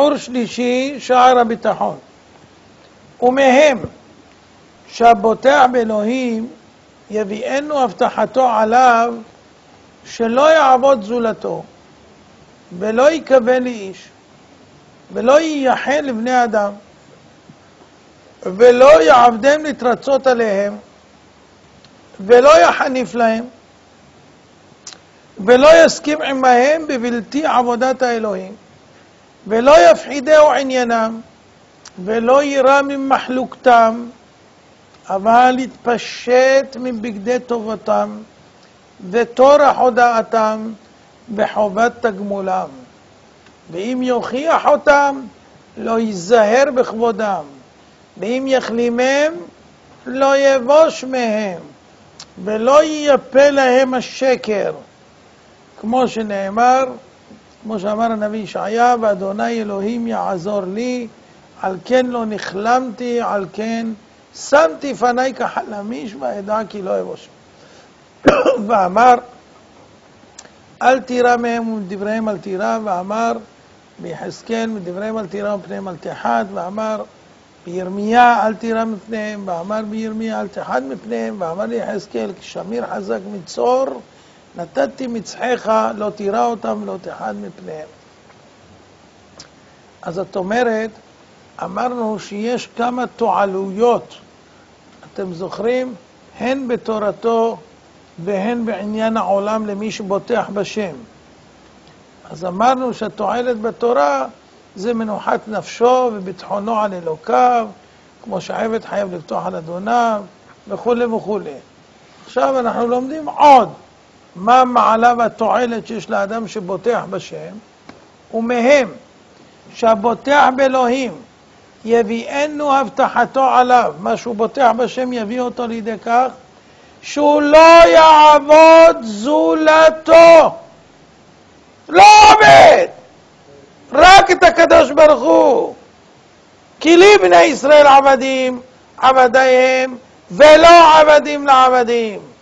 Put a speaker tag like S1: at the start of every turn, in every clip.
S1: שיעור שלישי, שער הביטחון. ומהם שהבוטח באלוהים יביאנו הבטחתו עליו שלא יעבוד זולתו ולא יקווה לאיש ולא ייחל לבני אדם ולא יעבדם להתרצות עליהם ולא יחניף להם ולא יסכים עמהם בבלתי עבודת האלוהים ולא יפחידהו עניינם ולא יירא ממחלוקתם אבל יתפשט מבגדי טובתם וטורח הודאתם בחובת תגמולם. ואם יוכיח אותם לא ייזהר בכבודם. ואם יחלימם לא יבוש מהם. ולא ייפה להם השקר. כמו שנאמר כמו שאמר הנביא ישעיה, ואדוני אלוהים יעזור לי, על כן לא נכלמתי, על כן שמתי פניי כחלמיש, ואדע כי לא אבוש. ואמר, אל תירא מהם ומדבריהם אל תירא, ואמר ביחזקאל, מדבריהם אל תירא ומפניהם אל תחד, ואמר בירמיה אל תירא מפניהם, ואמר בירמיה אל תחד מפניהם, ואמר ליחזקאל, כשמיר חזק מצור, נתתי מצחך, לא תירא אותם ולא תחד מפניהם. אז זאת אומרת, אמרנו שיש כמה תועלויות, אתם זוכרים? הן בתורתו והן בעניין העולם למי שבוטח בשם. אז אמרנו שהתועלת בתורה זה מנוחת נפשו וביטחונו על אלוקיו, כמו שהעבד חייב לבטוח על אדוניו וכולי וכולי. עכשיו אנחנו לומדים עוד. מה המעלה והתועלת שיש לאדם שבוטח בשם, ומהם שהבוטח באלוהים יביאנו הבטחתו עליו, מה שהוא בוטח בשם יביא אותו לידי כך שהוא לא יעבוד זולתו, לא עובד, רק את הקדוש ברוך הוא. כי לי בני ישראל עבדים, עבדיהם, ולא עבדים לעבדים.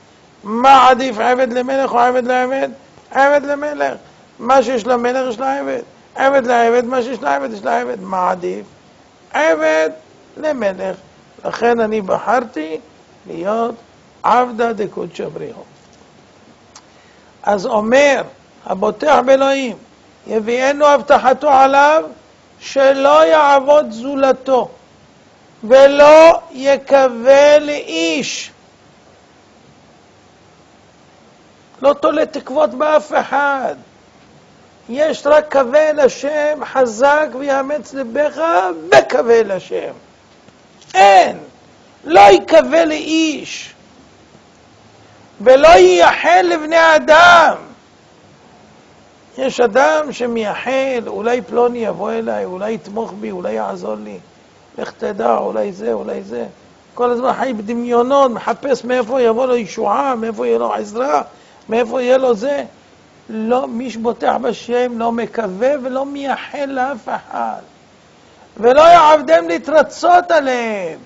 S1: מה עדיף עבד למלך או עבד לעבד? עבד למלך. מה שיש למלך יש לעבד. עבד לעבד, מה שיש לעבד יש לעבד. מה עדיף? עבד למלך. לכן אני בחרתי להיות עבדה דקודשא בריחו. אז אומר הבוטח באלוהים, יביאנו הבטחתו עליו שלא יעבוד זולתו ולא יקווה לאיש. לא תולה תקוות באף אחד. יש רק קווה אל השם חזק ויאמץ לבך וקווה אל השם. אין. לא יקווה לאיש ולא ייחל לבני אדם. יש אדם שמייחל, אולי פלוני יבוא אליי, אולי יתמוך בי, אולי יעזור לי. לך תדע, אולי זה, אולי זה. כל הזמן חי בדמיונות, מחפש מאיפה יבוא לו ישועה, מאיפה יהיה לו עזרה. מאיפה יהיה לו זה? לא, מי שבוטח בשם לא מקווה ולא מייחל לאף אחד. ולא יעבדם להתרצות עליהם.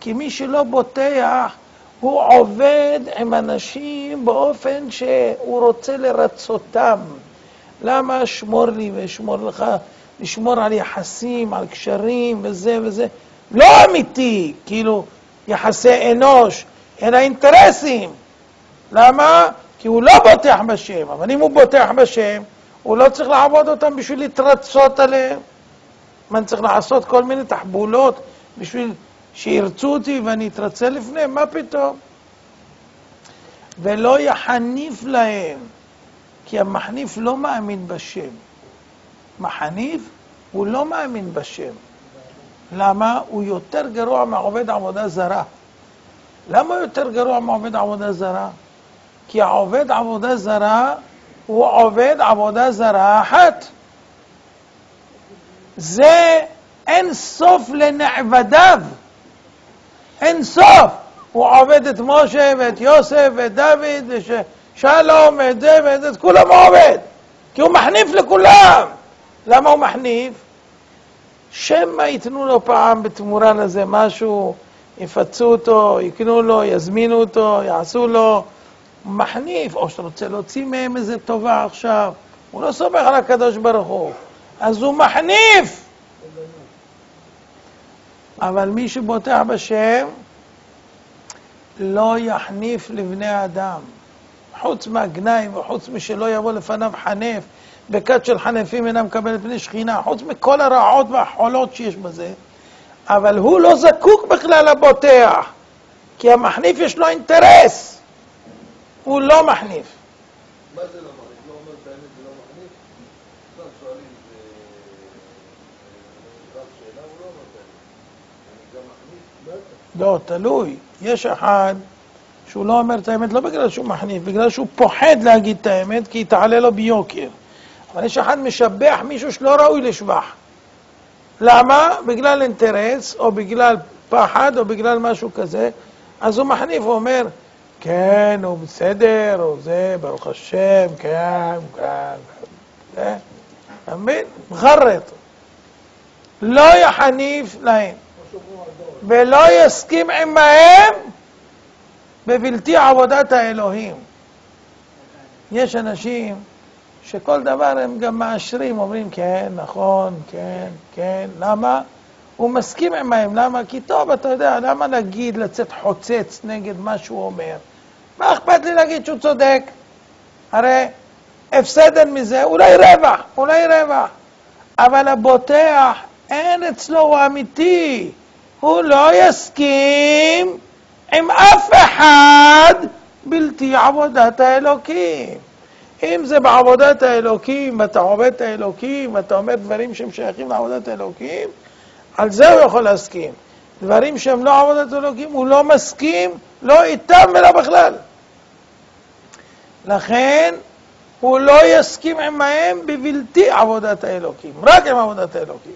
S1: כי מי שלא בוטח, הוא עובד עם אנשים באופן שהוא רוצה לרצותם. למה שמור לי ואשמור לך, לשמור על יחסים, על קשרים וזה וזה. לא אמיתי, כאילו יחסי אנוש, אלא אינטרסים. למה? כי הוא לא בוטח בשם, אבל אם הוא בוטח בשם, הוא לא צריך לעבוד אותם בשביל להתרצות עליהם. מה, אני צריך לעשות כל מיני תחבולות בשביל שירצו אותי ואני אתרצה לפניהם? מה פתאום? ולא יחניף להם, כי המחניף לא מאמין בשם. מחניף, הוא לא מאמין בשם. למה? הוא יותר גרוע מעובד עבודה זרה. למה הוא יותר גרוע מעובד עבודה זרה? כי העובד עבודה זרה הוא עובד עבודה זרה אחת. זה אין סוף לנעבדיו. אין סוף. הוא עובד את משה ואת יוסף ואת דוד ושלום ואת זה ואת זה, את כולם הוא עובד. כי הוא מחניף לכולם. למה הוא מחניף? שמא ייתנו לו פעם בתמורה לזה משהו, יפצו אותו, יקנו לו, יזמינו אותו, יעשו לו. מחניף, או שאתה רוצה להוציא מהם איזה טובה עכשיו, הוא לא סומך על הקדוש ברוך הוא, אז הוא מחניף, אבל מי שבוטח בשם, לא יחניף לבני אדם. חוץ מהגנאי וחוץ משלא יבוא לפניו חנף, בכת של חנפים אינה מקבלת פני שכינה, חוץ מכל הרעות והחולות שיש בזה, אבל הוא לא זקוק בכלל לבוטח, כי המחניף יש לו אינטרס, הוא לא מחניף.
S2: מה זה לא מחניף? לא אומר את האמת זה לא מחניף? סתם שואלים, שאלה, הוא לא?
S1: לא, תלוי. יש אחד שהוא לא אומר את האמת לא בגלל שהוא מחניף, בגלל שהוא פוחד להגיד את האמת כי היא תעלה לו ביוקר. אבל יש אחד משבח מישהו שלא ראוי לשבח. למה? בגלל אינטרס, או בגלל פחד, או בגלל משהו כזה, אז הוא מחניף, הוא אומר, כן, הוא בסדר, הוא זה, ברוך השם, כן, כן, כן. אתה מבין? מחרט. לא יחניף להם, ולא יסכים עמהם בבלתי עבודת האלוהים. יש אנשים שכל דבר הם גם מאשרים, אומרים כן, נכון, כן, כן, למה? הוא מסכים עמהם, למה? כי טוב, אתה יודע, למה להגיד, לצאת חוצץ נגד מה שהוא אומר? מה אכפת לי להגיד שהוא צודק? הרי הפסד אין מזה, אולי רווח, אולי רווח. אבל הבוטח, אין אצלו, הוא אמיתי. הוא לא יסכים עם אף אחד בלתי עבודת האלוקים. אם זה בעבודת האלוקים, ואתה עובד את האלוקים, ואתה אומר דברים שהם שייכים לעבודת האלוקים, על זה הוא יכול להסכים. דברים שהם לא עבודת האלוקים, הוא לא מסכים, לא איתם ולא בכלל. לכן, הוא לא יסכים עמהם בבלתי עבודת האלוקים, רק עם עבודת האלוקים.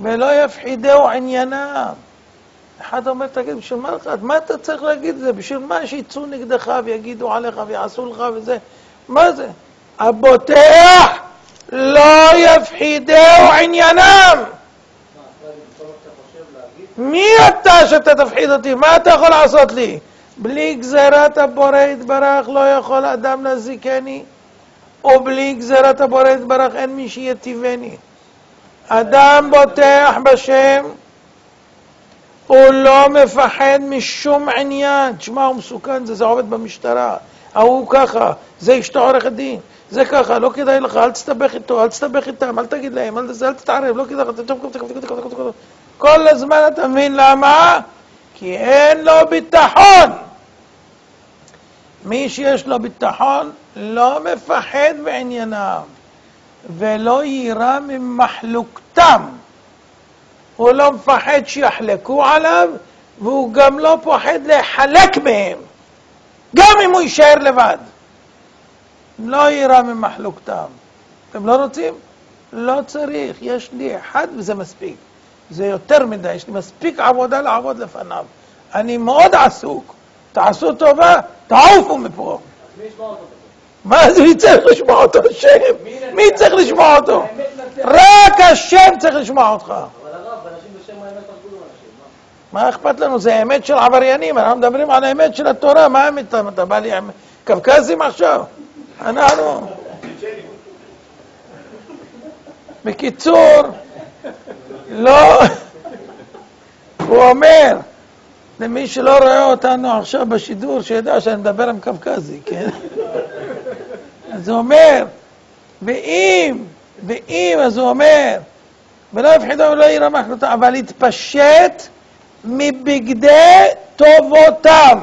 S1: ולא יפחידהו עניינם. אחד אומר, תגיד, בשביל מה לך? מה אתה צריך להגיד את זה? בשביל מה שיצאו נגדך ויגידו עליך ויעשו לך וזה? מה זה? הבוטח לא יפחידהו עניינם. מי אתה שאתה תפחיד אותי? מה אתה יכול לעשות לי? בלי גזירת הבורא יתברך לא יכול אדם להזיקני, או בלי גזירת הבורא יתברך אין מי שיטיבני. אדם בוטח בשם, הוא לא מפחד משום עניין. תשמע, הוא מסוכן, זה, זה עובד במשטרה. ההוא ככה, זה אשתו עורכת דין, זה ככה, לא כדאי לך, אל תסתבך איתו, אל תסתבך איתם, אל תגיד להם, אל, אל תתערב, לא כדאי לך, כל הזמן אתה מבין למה? כי אין לו ביטחון. מי שיש לו ביטחון לא מפחד בענייניו ולא יירא ממחלוקתם. הוא לא מפחד שיחלקו עליו והוא גם לא פוחד להחלק מהם. גם אם הוא יישאר לבד. לא יירא ממחלוקתם. אתם לא רוצים? לא צריך, יש לי אחד וזה מספיק. זה יותר מדי, יש לי מספיק עבודה לעבוד לפניו. אני מאוד עסוק. תעשו טובה, תעופו מפה. מה זה, מי צריך לשמוע אותו? השם. מי צריך לשמוע אותו? רק השם צריך לשמוע אותך. מה אכפת לנו? זה אמת של עבריינים, אנחנו מדברים על האמת של התורה, מה האמת? אתה בא לי עם קווקזים עכשיו? אנחנו... בקיצור, לא... הוא אומר, למי שלא רואה אותנו עכשיו בשידור, שידע שאני מדבר עם קווקזי, כן? אז הוא אומר, ואם, ואם, אז הוא אומר, ולא יפחידו ולא ירמח, אבל יתפשט מבגדי טובותם.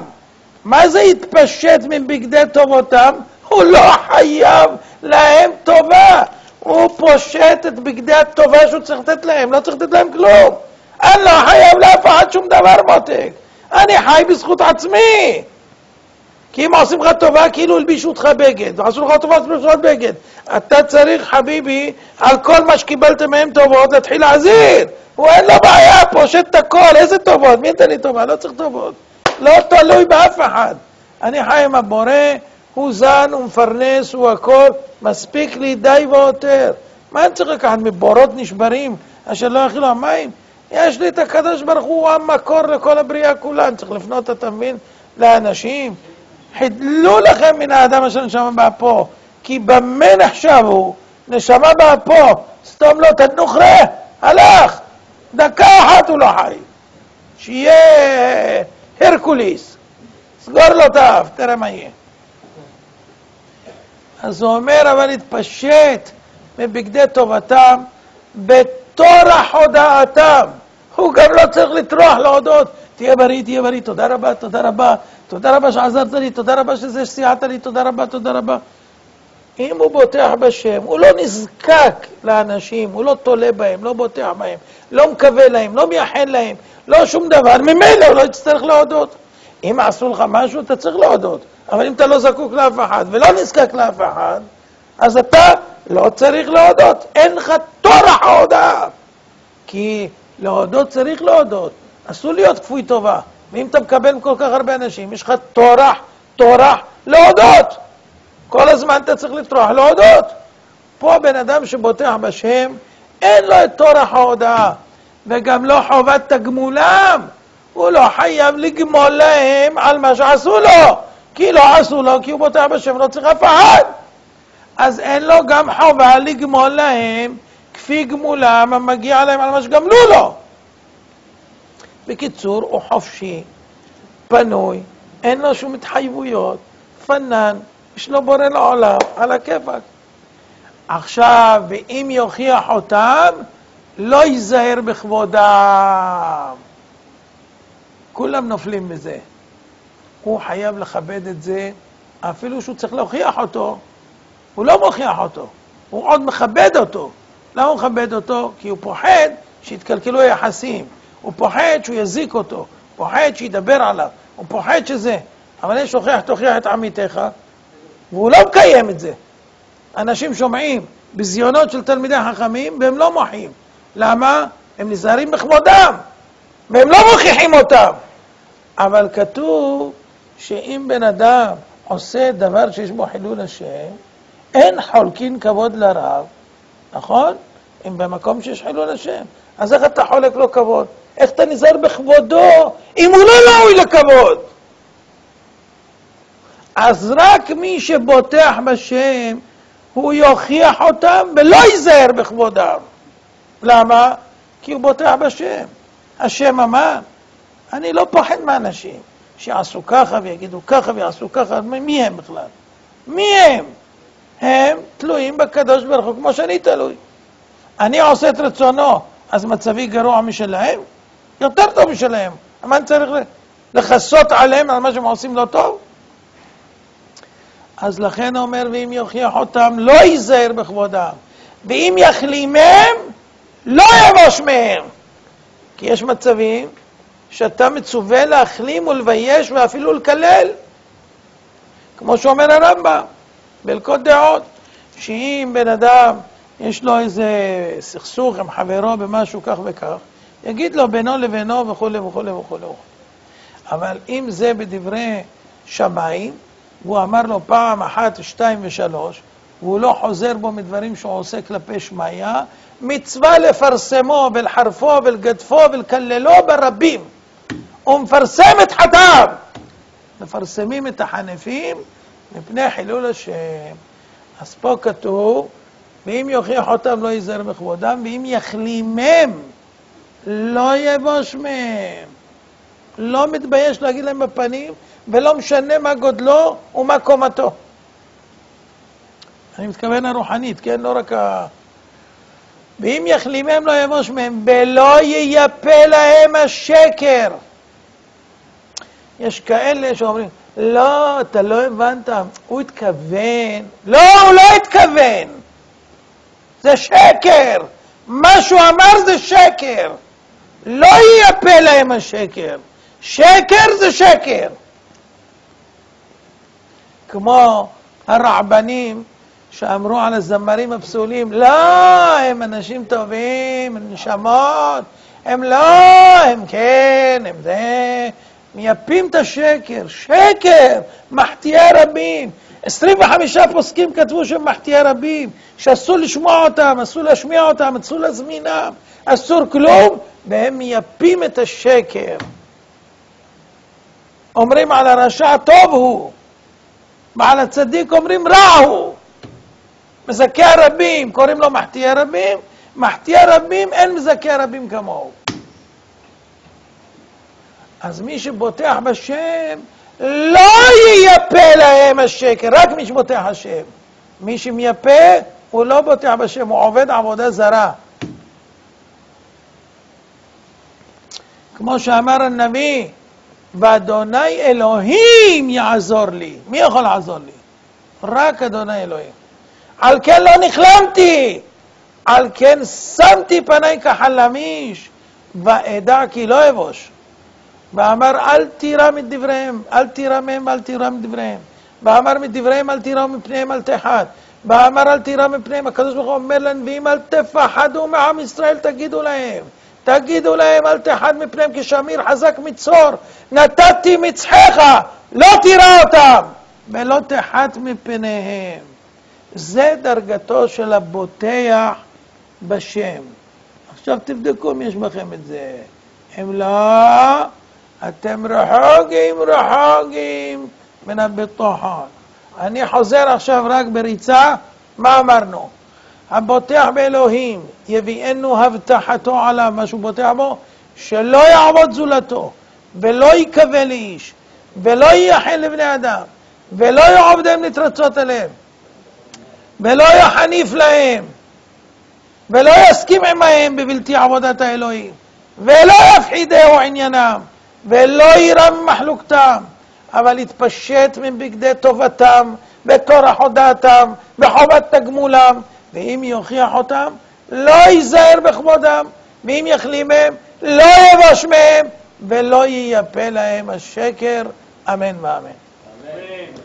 S1: מה זה יתפשט מבגדי טובותם? הוא לא חייב להם טובה. הוא פושט את בגדי הטובה שהוא צריך לתת להם, לא צריך לתת להם כלום. אני לא חייב לאף אחד שום דבר, מותק. אני חי בזכות עצמי. כי אם עושים לך טובה, כאילו הלבישו אותך בגד, ועשו לך טובה, עשו לך בגד. אתה צריך, חביבי, על כל מה שקיבלת מהם טובות, להתחיל להזהיר. הוא אין לו בעיה, פושט את הכל, איזה טובות? מי נתן לי טובה? לא צריך טובות. לא תלוי באף אחד. אני חי עם הבורא, הוא זן, הוא מפרנס, הוא הכל, מספיק לי די ויותר. מה אני צריך לקחת מבורות נשברים, אשר לא יכילו המים? יש לי את הקדוש ברוך הוא, הוא המקור לכל הבריאה כולה, אני צריך לפנות, אתה מבין, לאנשים. חידלו לכם מן האדם אשר נשמה באפו, כי במה נחשבו? נשמה באפו, סתום לו, תנוחרה, הלך. דקה אחת הוא לא חי. שיהיה הרקוליס. סגור לו את האף, תראה מה יהיה. אז הוא אומר, אבל התפשט מבגדי טובתם בטורח הודעתם. הוא גם לא צריך לטרוח להודות. תהיה בריא, תהיה בריא, תודה רבה, תודה רבה, תודה רבה שעזרת לי, תודה רבה שזה שסייעת לי, תודה רבה, תודה רבה. אם הוא בוטח בשם, הוא לא נזקק לאנשים, הוא לא תולה בהם, לא בוטח בהם, לא מקווה להם, לא מייחל להם, לא שום דבר, ממילא הוא לא יצטרך להודות. אם עשו לך משהו, אתה צריך להודות. אבל אם אתה לא זקוק לאף אחד ולא נזקק לאף אחד, אז אתה לא צריך להודות. אין לך טורח ההודעה. כי להודות צריך להודות. אסור להיות כפוי טובה. ואם אתה מקבל כל כך הרבה אנשים, יש לך טורח, טורח להודות. כל הזמן אתה צריך לטרוח להודות. פה בן אדם שבוטח בשם, אין לו את טורח ההודעה, וגם לא חובת תגמולם. הוא לא חייב לגמול להם על מה שעשו לו. כי לא עשו לו, כי הוא בוטח בשם, לא צריך אף אחד. אז אין לו גם חובה לגמול להם כפי גמולם המגיע להם על מה שגמלו לו. בקיצור, הוא חופשי, פנוי, אין לו שום התחייבויות, פנן, יש לו בורא לעולם, על הכיפאק. עכשיו, ואם יוכיח אותם, לא ייזהר בכבודם. כולם נופלים בזה. הוא חייב לכבד את זה, אפילו שהוא צריך להוכיח אותו, הוא לא מוכיח אותו, הוא עוד מכבד אותו. למה הוא מכבד אותו? כי הוא פוחד שיתקלקלו היחסים, הוא פוחד שהוא יזיק אותו, הוא פוחד שידבר עליו, הוא פוחד שזה. אבל יש הוכיח תוכיח את עמיתך, והוא לא מקיים את זה. אנשים שומעים ביזיונות של תלמידי חכמים והם לא מוחים. למה? הם נזהרים בכבודם, והם לא מוכיחים אותם. אבל כתוב שאם בן אדם עושה דבר שיש בו חילול השם, אין חולקין כבוד לרב, נכון? אם במקום שיש חילול השם. אז איך אתה חולק לו כבוד? איך אתה נזהר בכבודו אם הוא לא ראוי לכבוד? אז רק מי שבוטח בשם, הוא יוכיח אותם ולא ייזהר בכבודם. למה? כי הוא בוטח בשם. השם אמר, אני לא פוחד מאנשים שיעשו ככה ויגידו ככה ויעשו ככה, מי הם בכלל? מי הם? הם תלויים בקדוש ברוך הוא כמו שאני תלוי. אני עושה את רצונו, אז מצבי גרוע משלהם? יותר טוב משלהם. מה אני צריך לכסות עליהם על מה שהם עושים לא טוב? אז לכן אומר, ואם יוכיח אותם, לא ייזהר בכבודם. ואם יחלימם, לא יבוש מהם. כי יש מצבים שאתה מצווה להחלים ולבייש ואפילו לקלל. כמו שאומר הרמב"ם, בהלקות דעות, שאם בן אדם יש לו איזה סכסוך עם חברו במשהו כך וכך, יגיד לו בינו לבינו וכולי וכולי וכולי. אבל אם זה בדברי שמיים, והוא אמר לו פעם אחת, שתיים ושלוש, והוא לא חוזר בו מדברים שהוא עושה כלפי שמיא, מצווה לפרסמו ולחרפו ולגדפו ולקללו ברבים. הוא מפרסם את חטאיו. מפרסמים את החנפים מפני חילול השם. אז פה כתוב, ואם יוכיח אותם לא ייזהר בכבודם, ואם יחלימם לא יבוש מהם. לא מתבייש להגיד להם בפנים, ולא משנה מה גודלו ומה קומתו. אני מתכוון הרוחנית, כן? לא רק ה... ואם יחלימם לא יבוש מהם, ולא ייפה להם השקר. יש כאלה שאומרים, לא, אתה לא הבנת, הוא התכוון. לא, הוא לא התכוון. זה שקר. מה שהוא אמר זה שקר. לא ייפה להם השקר. שקר זה שקר. כמו הרעבנים שאמרו על הזמרים הפסולים, לא, הם אנשים טובים, הם נשמות, הם לא, הם כן, הם זה, מייפים את השקר, שקר, מחטיאי רבים. 25 פוסקים כתבו שהם מחטיאי רבים, שאסור לשמוע אותם, אסור להשמיע אותם, אסור להזמינם, אסור כלום, והם מייפים את השקר. אומרים על הרשע טוב הוא, ועל הצדיק אומרים רע הוא. מזכה הרבים, קוראים לו מחטיא הרבים, מחטיא הרבים אין מזכה הרבים כמוהו. אז מי שבוטח בשם, לא ייפה להם השקר, רק מי שבוטח השם. מי שמייפה, הוא לא בוטח בשם, הוא עובד עבודה זרה. כמו שאמר הנביא, ואדוני אלוהים יעזור לי. מי יכול לעזור לי? רק אדוני אלוהים. על כן לא נכלמתי, על כן שמתי פניי כחלמיש, ואדע כי לא אבוש. ואמר אל תירא מדבריהם, אל תירא מהם ואל תירא מדבריהם. ואמר מדבריהם אל תירא מפניהם אל תחת. ואמר אל תירא מפניהם, הקדוש ברוך הוא אומר לנביאים אל תפחדו מעם ישראל תגידו להם. תגידו להם אל תחד מפניהם כי שמיר חזק מצור, נתתי מצחך, לא תירא אותם, ולא תחת מפניהם. זה דרגתו של הבוטח בשם. עכשיו תבדקו אם יש בכם את זה. אם לא, אתם רחוקים רחוקים מן הביטחון. אני חוזר עכשיו רק בריצה, מה אמרנו? הבוטח באלוהים, יביאנו הבטחתו עליו, מה שהוא בוטח בו, שלא יעבוד זולתו, ולא יקווה לאיש, ולא ייחל לבני אדם, ולא יעובדם להתרצות עליהם, ולא יחניף להם, ולא יסכים עמהם בבלתי עבודת האלוהים, ולא יפחידהו עניינם, ולא יירא ממחלוקתם, אבל יתפשט מבגדי טובתם, בכורח הודעתם, בחובת תגמולם, ואם יוכיח אותם, לא ייזהר בכבודם, ואם יחלים מהם, לא יבוש מהם, ולא ייפה להם השקר, אמן ואמן. אמן.